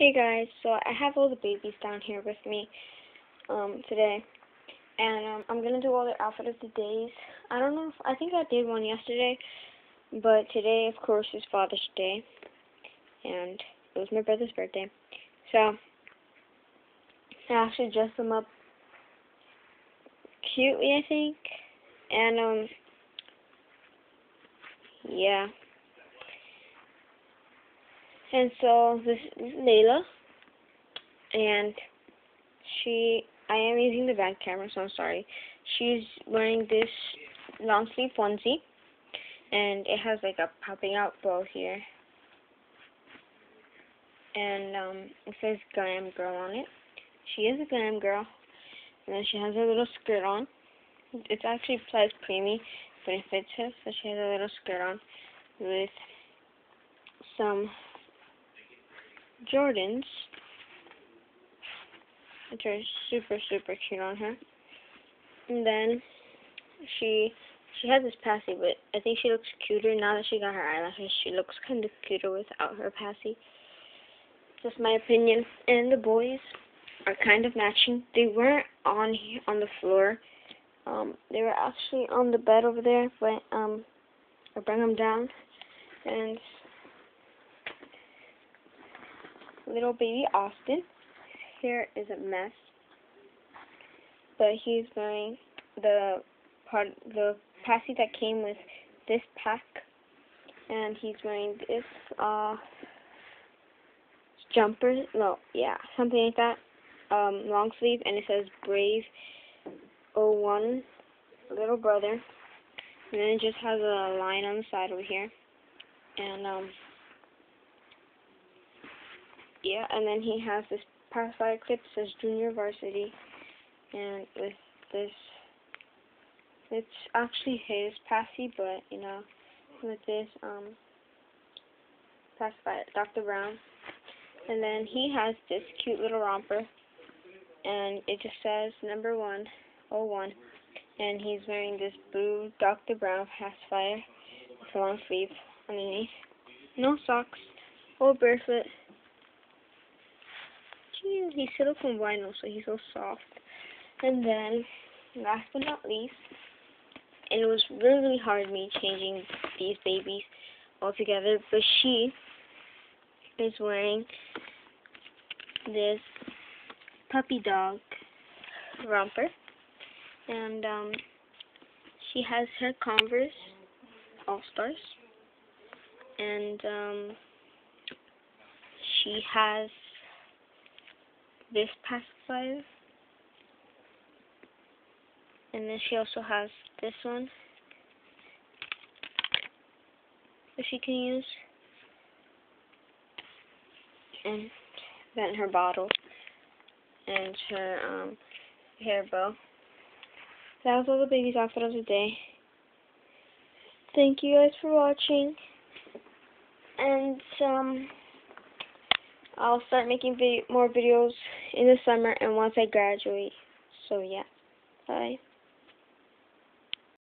Hey guys, so I have all the babies down here with me um, today, and um, I'm gonna do all their outfit of the days. I don't know if I think I did one yesterday, but today, of course, is Father's Day, and it was my brother's birthday, so I actually dressed them up cutely, I think, and um, yeah. And so this is Layla, and she, I am using the back camera, so I'm sorry. She's wearing this long sleeve onesie, and it has like a popping out bow here, and um, it says Glam Girl on it. She is a glam girl, and then she has a little skirt on. It's actually size preemie, but it fits her, so she has a little skirt on with some Jordans, which are super, super cute on her. And then she she has this passy, but I think she looks cuter now that she got her eyelashes. She looks kind of cuter without her passy. Just my opinion. And the boys are kind of matching. They weren't on on the floor. Um, they were actually on the bed over there, but um, I bring them down, and little baby Austin. His hair is a mess, but he's wearing the part the passy that came with this pack, and he's wearing this uh jumper. No, yeah, something like that. Um, long sleeve, and it says Brave 01 little brother. And then it just has a line on the side over here. And um yeah, and then he has this pacifier clip says Junior Varsity, and with this, it's actually his passy, but you know, with this um pacifier, Dr. Brown, and then he has this cute little romper, and it just says number one, oh one, and he's wearing this blue Dr. Brown pacifier with a long sleeve underneath, no socks, or barefoot he's silicone vinyl, so he's so soft. And then, last but not least, and it was really, really hard me changing these babies all together, but she is wearing this puppy dog romper, and um, she has her Converse All Stars, and um, she has this pacifier. And then she also has this one that she can use. And then her bottle and her um, hair bow. That was all the baby's outfit of the day. Thank you guys for watching. And um I'll start making vid more videos in the summer and once I graduate. So yeah, bye.